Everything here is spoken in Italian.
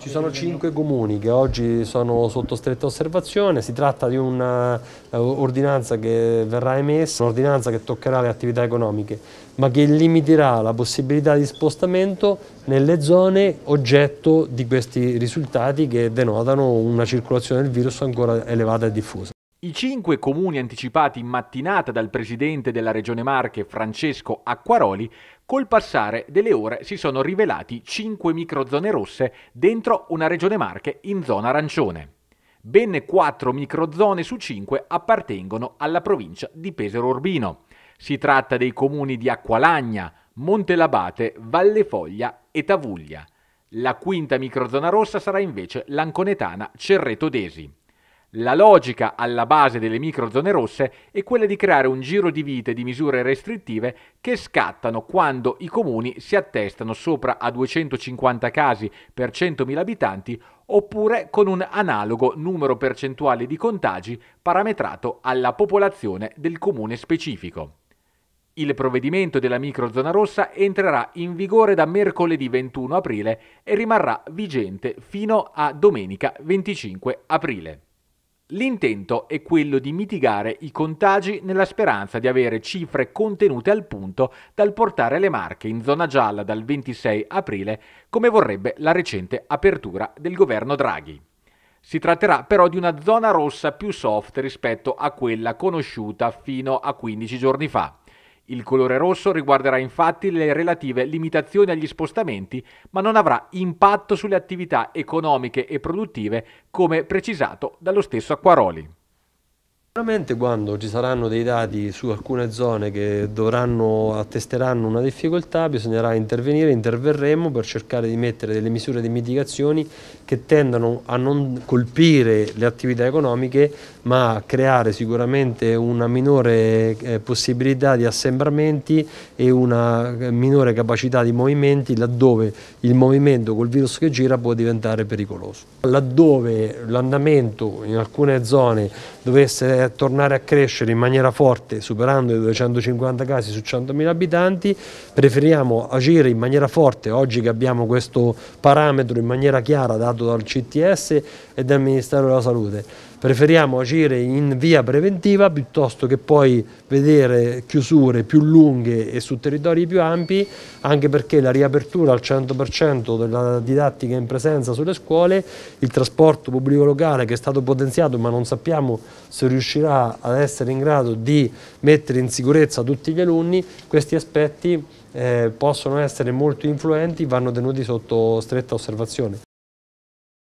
Ci sono cinque comuni che oggi sono sotto stretta osservazione, si tratta di un'ordinanza che verrà emessa, un'ordinanza che toccherà le attività economiche, ma che limiterà la possibilità di spostamento nelle zone oggetto di questi risultati che denotano una circolazione del virus ancora elevata e diffusa. I cinque comuni anticipati in mattinata dal presidente della Regione Marche, Francesco Acquaroli, col passare delle ore si sono rivelati cinque microzone rosse dentro una Regione Marche in zona arancione. Ben quattro microzone su cinque appartengono alla provincia di Pesaro Urbino. Si tratta dei comuni di Acqualagna, Montelabate, Vallefoglia e Tavuglia. La quinta microzona rossa sarà invece l'anconetana Cerreto Desi. La logica alla base delle microzone rosse è quella di creare un giro di vite di misure restrittive che scattano quando i comuni si attestano sopra a 250 casi per 100.000 abitanti oppure con un analogo numero percentuale di contagi parametrato alla popolazione del comune specifico. Il provvedimento della microzona rossa entrerà in vigore da mercoledì 21 aprile e rimarrà vigente fino a domenica 25 aprile. L'intento è quello di mitigare i contagi nella speranza di avere cifre contenute al punto dal portare le Marche in zona gialla dal 26 aprile, come vorrebbe la recente apertura del governo Draghi. Si tratterà però di una zona rossa più soft rispetto a quella conosciuta fino a 15 giorni fa. Il colore rosso riguarderà infatti le relative limitazioni agli spostamenti, ma non avrà impatto sulle attività economiche e produttive, come precisato dallo stesso Acquaroli. Sicuramente quando ci saranno dei dati su alcune zone che dovranno, attesteranno una difficoltà bisognerà intervenire, interverremo per cercare di mettere delle misure di mitigazione che tendano a non colpire le attività economiche ma a creare sicuramente una minore eh, possibilità di assembramenti e una eh, minore capacità di movimenti laddove il movimento col virus che gira può diventare pericoloso. Laddove l'andamento in alcune zone dovesse tornare a crescere in maniera forte, superando i 250 casi su 100.000 abitanti, preferiamo agire in maniera forte, oggi che abbiamo questo parametro in maniera chiara dato dal CTS e dal Ministero della Salute. Preferiamo agire in via preventiva piuttosto che poi vedere chiusure più lunghe e su territori più ampi, anche perché la riapertura al 100% della didattica in presenza sulle scuole, il trasporto pubblico locale che è stato potenziato ma non sappiamo se riuscirà ad essere in grado di mettere in sicurezza tutti gli alunni, questi aspetti eh, possono essere molto influenti, vanno tenuti sotto stretta osservazione.